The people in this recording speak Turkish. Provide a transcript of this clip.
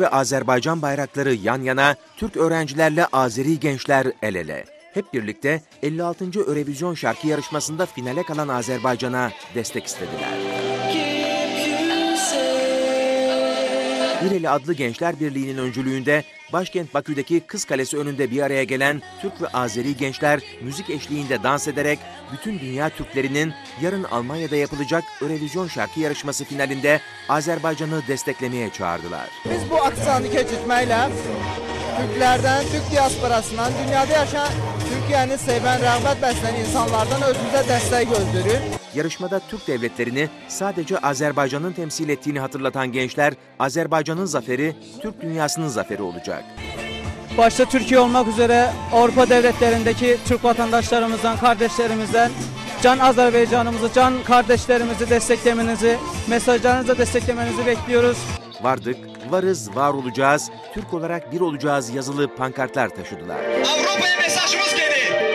Ve Azerbaycan bayrakları yan yana, Türk öğrencilerle Azeri gençler el ele. Hep birlikte 56. Eurovision şarkı yarışmasında finale kalan Azerbaycan'a destek istediler. İreli adlı Gençler Birliği'nin öncülüğünde başkent Bakü'deki Kız Kalesi önünde bir araya gelen Türk ve Azeri gençler müzik eşliğinde dans ederek bütün dünya Türklerinin yarın Almanya'da yapılacak Eurovision şarkı yarışması finalinde Azerbaycan'ı desteklemeye çağırdılar. Biz bu aksiyanı keçirtməklə Türklərdən, Türk diasporasından, dünyada yaşayan Türkiyəni sevən, rəğbət bəsləyən insanlardan özümüzə dəstək gözləyirik. Yarışmada Türk devletlerini sadece Azerbaycan'ın temsil ettiğini hatırlatan gençler, Azerbaycan'ın zaferi Türk dünyasının zaferi olacak. Başta Türkiye olmak üzere Avrupa devletlerindeki Türk vatandaşlarımızdan, kardeşlerimizden can Azerbaycan'ımızı, can kardeşlerimizi desteklemenizi, mesajlarınızla desteklemenizi bekliyoruz. Vardık, varız, var olacağız, Türk olarak bir olacağız yazılı pankartlar taşıdılar. Avrupa'ya mesajımız gelir.